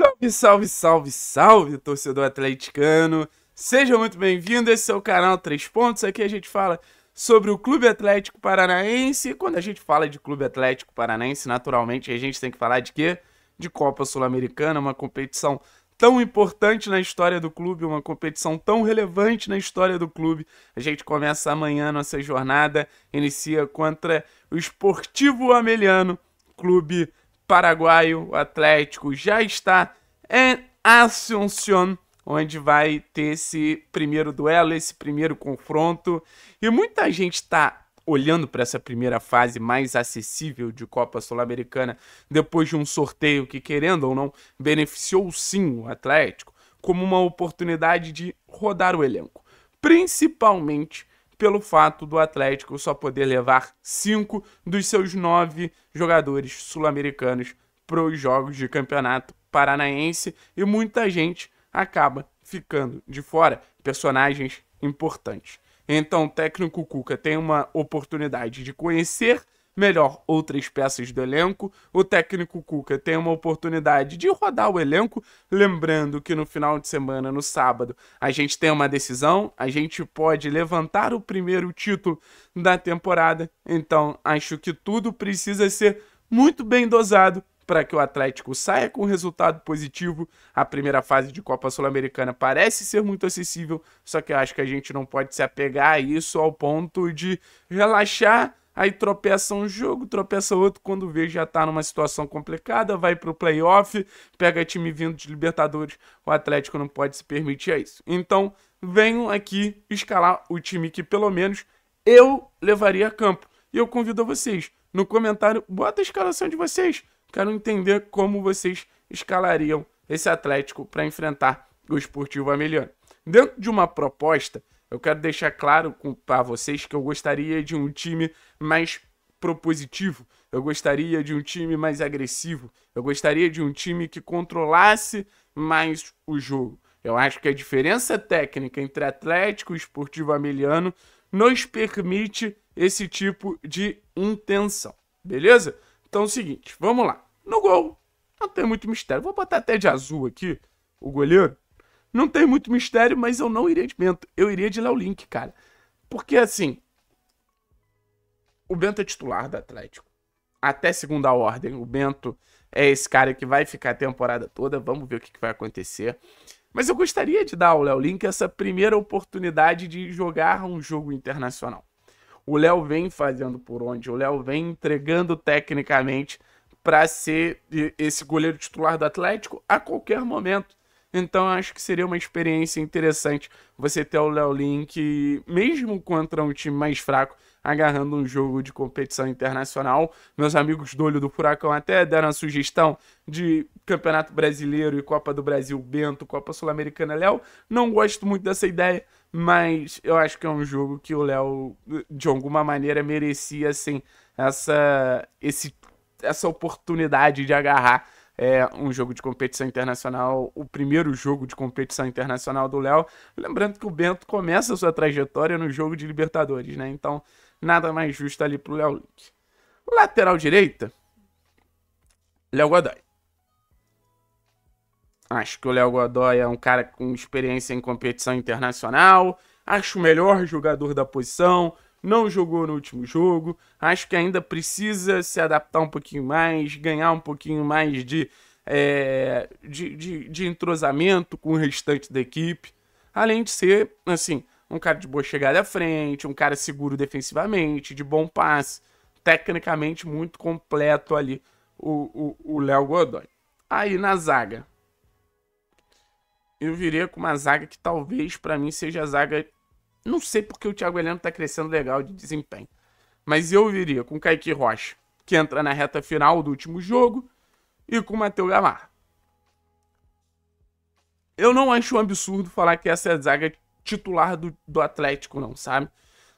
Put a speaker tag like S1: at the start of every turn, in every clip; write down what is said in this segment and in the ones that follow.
S1: Salve, salve, salve, salve, torcedor atleticano. Seja muito bem-vindo, esse é o canal Três Pontos. Aqui a gente fala sobre o Clube Atlético Paranaense. Quando a gente fala de Clube Atlético Paranaense, naturalmente a gente tem que falar de quê? De Copa Sul-Americana, uma competição tão importante na história do clube, uma competição tão relevante na história do clube. A gente começa amanhã nossa jornada, inicia contra o Esportivo Ameliano, clube paraguaio, o Atlético já está em Asunción, onde vai ter esse primeiro duelo, esse primeiro confronto. E muita gente está olhando para essa primeira fase mais acessível de Copa Sul-Americana, depois de um sorteio que, querendo ou não, beneficiou sim o Atlético, como uma oportunidade de rodar o elenco. Principalmente pelo fato do Atlético só poder levar cinco dos seus nove jogadores sul-americanos para os jogos de campeonato paranaense e muita gente acaba ficando de fora, personagens importantes. Então, o técnico Cuca tem uma oportunidade de conhecer melhor outras peças do elenco. O técnico Cuca tem uma oportunidade de rodar o elenco, lembrando que no final de semana, no sábado, a gente tem uma decisão, a gente pode levantar o primeiro título da temporada. Então, acho que tudo precisa ser muito bem dosado para que o Atlético saia com resultado positivo. A primeira fase de Copa Sul-Americana parece ser muito acessível, só que eu acho que a gente não pode se apegar a isso ao ponto de relaxar. Aí tropeça um jogo, tropeça outro, quando vê já tá numa situação complicada, vai pro playoff, pega time vindo de Libertadores, o Atlético não pode se permitir isso. Então, venho aqui escalar o time que pelo menos eu levaria a campo. E eu convido a vocês, no comentário, bota a escalação de vocês. Quero entender como vocês escalariam esse Atlético para enfrentar o Esportivo Ameliano. Dentro de uma proposta, eu quero deixar claro para vocês que eu gostaria de um time mais propositivo, eu gostaria de um time mais agressivo, eu gostaria de um time que controlasse mais o jogo. Eu acho que a diferença técnica entre Atlético e Esportivo Ameliano nos permite esse tipo de intenção, beleza? Então é o seguinte, vamos lá. No gol, não tem muito mistério. Vou botar até de azul aqui, o goleiro. Não tem muito mistério, mas eu não iria de Bento. Eu iria de Léo Link, cara. Porque assim, o Bento é titular do Atlético. Até segunda ordem, o Bento é esse cara que vai ficar a temporada toda. Vamos ver o que, vai acontecer. Mas eu gostaria de dar ao Léo Link essa primeira oportunidade de jogar um jogo internacional o Léo vem fazendo por onde, o Léo vem entregando tecnicamente para ser esse goleiro titular do Atlético a qualquer momento. Então acho que seria uma experiência interessante você ter o Léo Link, mesmo contra um time mais fraco, agarrando um jogo de competição internacional. Meus amigos do Olho do Furacão até deram a sugestão de Campeonato Brasileiro e Copa do Brasil Bento, Copa Sul-Americana Léo. Não gosto muito dessa ideia, mas eu acho que é um jogo que o Léo, de alguma maneira, merecia, assim, essa, esse, essa oportunidade de agarrar é, um jogo de competição internacional, o primeiro jogo de competição internacional do Léo. Lembrando que o Bento começa a sua trajetória no jogo de Libertadores, né? Então, nada mais justo ali pro Léo Link. Lateral direita, Léo Godoy. Acho que o Léo Godoy é um cara com experiência em competição internacional. Acho o melhor jogador da posição. Não jogou no último jogo. Acho que ainda precisa se adaptar um pouquinho mais, ganhar um pouquinho mais de, é, de, de, de entrosamento com o restante da equipe. Além de ser, assim, um cara de boa chegada à frente, um cara seguro defensivamente, de bom passe. Tecnicamente muito completo ali o Léo Godoy. Aí na zaga, eu viria com uma zaga que talvez para mim seja a zaga. Não sei porque o Thiago Heleno tá crescendo legal de desempenho. Mas eu viria com o Kaique Rocha, que entra na reta final do último jogo, e com o Matheus Gamarra. Eu não acho um absurdo falar que essa é a zaga titular do, do Atlético, não, sabe?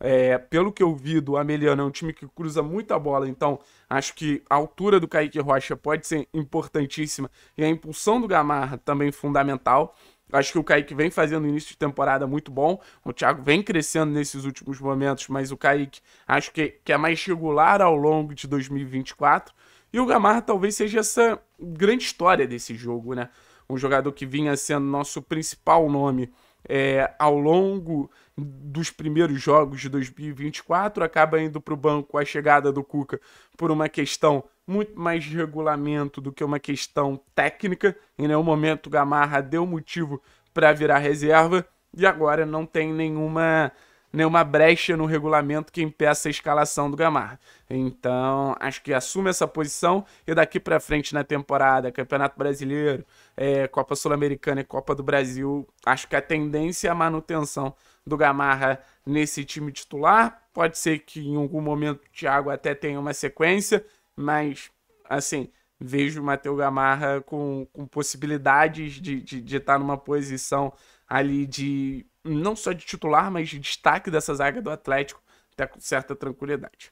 S1: É, pelo que eu vi do Ameliano, é um time que cruza muita bola, então acho que a altura do Kaique Rocha pode ser importantíssima e a impulsão do Gamarra também fundamental. Acho que o Kaique vem fazendo início de temporada muito bom. O Thiago vem crescendo nesses últimos momentos, mas o Kaique acho que, que é mais regular ao longo de 2024. E o Gamarra talvez seja essa grande história desse jogo, né? Um jogador que vinha sendo nosso principal nome é, ao longo dos primeiros jogos de 2024, acaba indo para o banco a chegada do Cuca por uma questão muito mais de regulamento do que uma questão técnica. Em nenhum momento o Gamarra deu motivo para virar reserva e agora não tem nenhuma nenhuma brecha no regulamento que impeça a escalação do Gamarra. Então, acho que assume essa posição e daqui para frente na temporada, Campeonato Brasileiro, é, Copa Sul-Americana e Copa do Brasil, acho que a tendência é a manutenção do Gamarra nesse time titular. Pode ser que em algum momento o Thiago até tenha uma sequência, mas assim, vejo o Matheus Gamarra com, com possibilidades de, de, de estar numa posição ali de não só de titular, mas de destaque dessa zaga do Atlético, até com certa tranquilidade.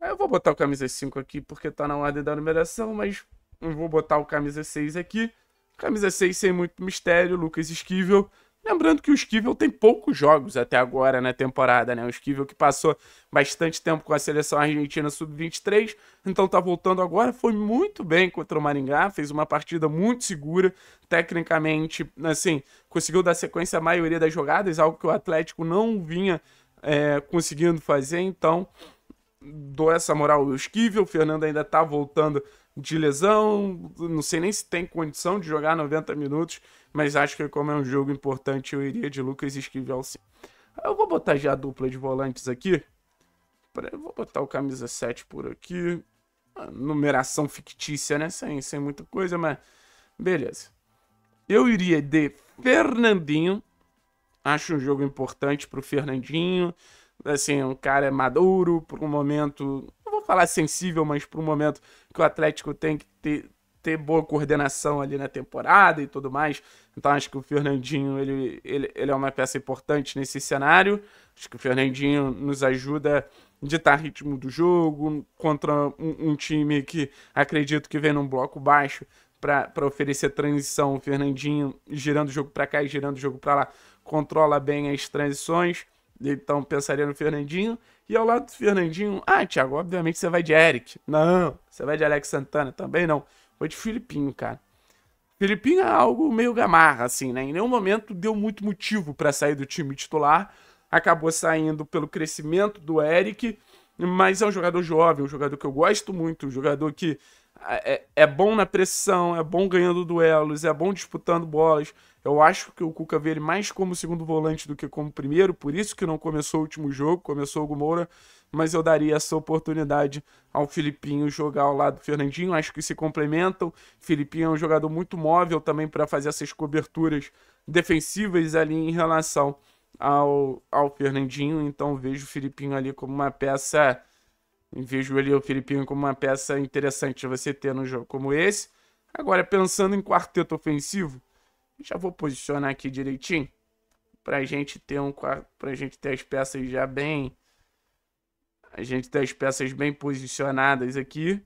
S1: Eu vou botar o camisa 5 aqui porque tá na ordem da numeração, mas vou botar o camisa 6 aqui. Camisa 6 sem muito mistério, Lucas Esquivel. Lembrando que o Esquivel tem poucos jogos até agora na temporada, né? O Esquivel que passou bastante tempo com a seleção argentina sub-23, então tá voltando agora, foi muito bem contra o Maringá, fez uma partida muito segura, tecnicamente, assim, conseguiu dar sequência à maioria das jogadas, algo que o Atlético não vinha é, conseguindo fazer, então dou essa moral ao Esquivel, o Fernando ainda tá voltando de lesão, não sei nem se tem condição de jogar 90 minutos, mas acho que como é um jogo importante, eu iria de Lucas Esquivel sim. Eu vou botar já a dupla de volantes aqui. Vou botar o camisa 7 por aqui. A numeração fictícia, né? Sem, sem muita coisa, mas beleza. Eu iria de Fernandinho. Acho um jogo importante pro Fernandinho. Assim, um cara maduro, por um momento falar sensível, mas para um momento que o Atlético tem que ter, ter boa coordenação ali na temporada e tudo mais. Então acho que o Fernandinho ele, ele, ele é uma peça importante nesse cenário. Acho que o Fernandinho nos ajuda a ditar ritmo do jogo contra um, um time que acredito que vem num bloco baixo para oferecer transição. O Fernandinho girando o jogo para cá e girando o jogo para lá controla bem as transições. Então pensaria no Fernandinho. E ao lado do Fernandinho, ah, Thiago, obviamente você vai de Eric. Não, você vai de Alex Santana também não. Foi de Filipinho, cara. Filipinho é algo meio gamarra, assim, né? Em nenhum momento deu muito motivo para sair do time titular. Acabou saindo pelo crescimento do Eric, mas é um jogador jovem, um jogador que eu gosto muito, um jogador que é, é bom na pressão, é bom ganhando duelos, é bom disputando bolas. Eu acho que o Cuca vê ele mais como segundo volante do que como primeiro, por isso que não começou o último jogo, começou o Gumoura, mas eu daria essa oportunidade ao Filipinho jogar ao lado do Fernandinho. Acho que se complementam. Filipinho é um jogador muito móvel também para fazer essas coberturas defensivas ali em relação ao, ao Fernandinho, então vejo o Filipinho ali como uma peça Vejo ali o Filipinho como uma peça interessante de você ter num jogo como esse. Agora, pensando em quarteto ofensivo, já vou posicionar aqui direitinho pra gente ter um pra gente ter as peças já bem a gente ter as peças bem posicionadas aqui.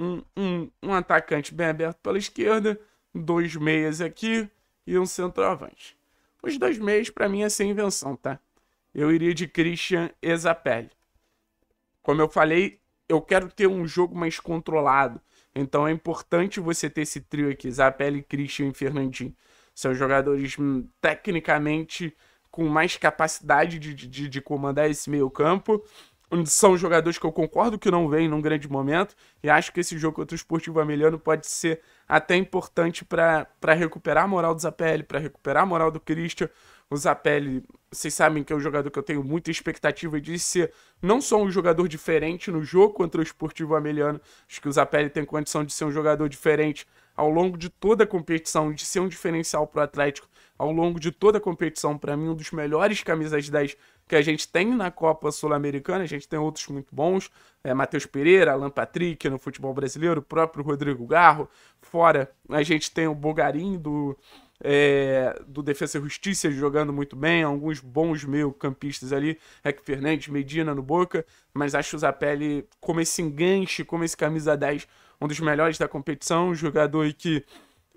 S1: Um, um, um atacante bem aberto pela esquerda, dois meias aqui e um centroavante. Os dois meias para mim é sem invenção, tá? Eu iria de Christian e Zapelli. Como eu falei, eu quero ter um jogo mais controlado. Então é importante você ter esse trio aqui, Zapelli, Christian e Fernandinho. São jogadores hum, tecnicamente com mais capacidade de, de, de comandar esse meio campo. São jogadores que eu concordo que não vêm num grande momento. E acho que esse jogo contra o Esportivo Ameliano pode ser até importante para recuperar a moral do Zapelli, para recuperar a moral do Christian. O Zapelli, vocês sabem que é um jogador que eu tenho muita expectativa de ser não só um jogador diferente no jogo contra o Esportivo Ameliano, acho que o Zapelli tem condição de ser um jogador diferente ao longo de toda a competição, de ser um diferencial para o Atlético ao longo de toda a competição. Para mim, um dos melhores camisas 10 que a gente tem na Copa Sul-Americana. A gente tem outros muito bons, é, Matheus Pereira, Alan Patrick no futebol brasileiro, o próprio Rodrigo Garro. Fora, a gente tem o Bogarim do é, do Defesa e Justiça jogando muito bem, alguns bons meio-campistas ali, Rec Fernandes, Medina no Boca, mas acho o Zapelli como esse enganche, como esse camisa 10, um dos melhores da competição, um jogador que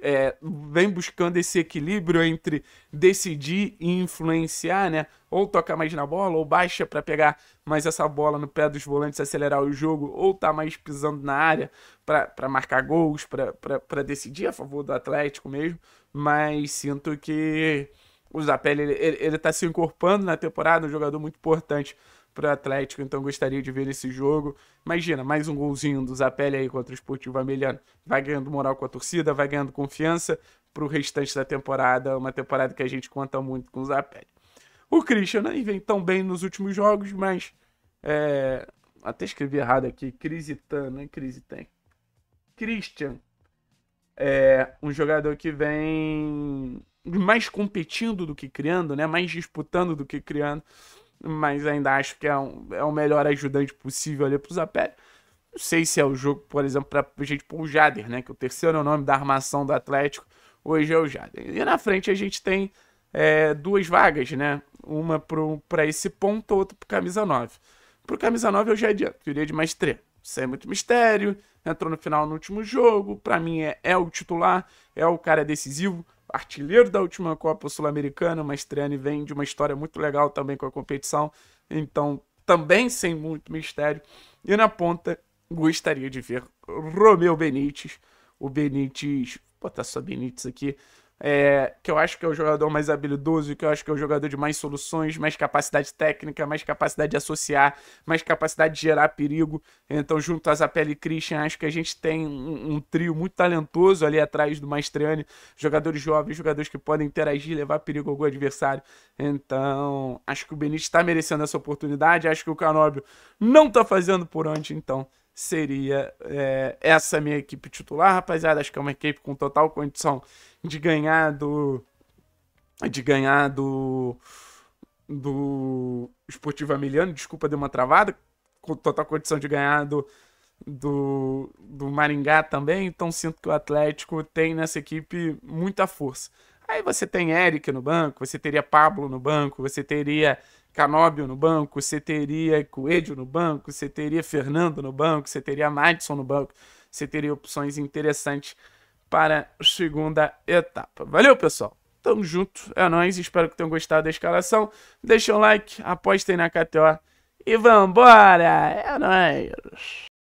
S1: é, vem buscando esse equilíbrio entre decidir e influenciar, né? Ou tocar mais na bola, ou baixa para pegar mais essa bola no pé dos volantes, acelerar o jogo, ou tá mais pisando na área para marcar gols, para decidir a favor do Atlético mesmo. Mas sinto que o Zapelli ele, ele, ele tá se incorporando na temporada, um jogador muito importante para o Atlético, então gostaria de ver esse jogo. Imagina, mais um golzinho do Zapelli aí contra o Esportivo Ameliano. Vai ganhando moral com a torcida, vai ganhando confiança para o restante da temporada, uma temporada que a gente conta muito com o Zapelli. O Christian nem vem tão bem nos últimos jogos, mas é, até escrevi errado aqui, Crisitan, né? Crisitan. Christian é um jogador que vem mais competindo do que criando, né? Mais disputando do que criando mas ainda acho que é, um, é o melhor ajudante possível ali pro Zapelli. Não sei se é o jogo, por exemplo, pra gente pôr o Jader, né? Que o terceiro nome da armação do Atlético hoje é o Jader. E na frente a gente tem é, duas vagas, né? Uma para esse ponto, outra pro camisa 9. Pro camisa 9 eu já adianto, queria de mais três. Isso é muito mistério. Entrou no final no último jogo. Para mim é, é o titular, é o cara decisivo artilheiro da última Copa Sul-Americana, o Maestriani vem de uma história muito legal também com a competição, então também sem muito mistério. E na ponta, gostaria de ver Romeu Benítez, o Benítez, vou botar só Benítez aqui, é, que eu acho que é o jogador mais habilidoso, que eu acho que é o jogador de mais soluções, mais capacidade técnica, mais capacidade de associar, mais capacidade de gerar perigo. Então, junto a Zapelli e Christian, acho que a gente tem um, um trio muito talentoso ali atrás do Maestriani, jogadores jovens, jogadores que podem interagir, levar perigo ao adversário. Então, acho que o Benítez está merecendo essa oportunidade, acho que o Canóbio não está fazendo por onde, então seria é, essa minha equipe titular, rapaziada. Acho que é uma equipe com total condição de ganhar do. De ganhar do. Do Esportivo Emiliano. Desculpa, deu uma travada. Com total condição de ganhar do. Do, do Maringá também, então sinto que o Atlético tem nessa equipe muita força. Aí você tem Eric no banco, você teria Pablo no banco, você teria Canóbio no banco, você teria Coelho no banco, você teria Fernando no banco, você teria Madison no banco, você teria opções interessantes para a segunda etapa. Valeu, pessoal. Tamo junto, é nóis. Espero que tenham gostado da escalação. Deixa um like, apostem na KTO e vambora! É nóis!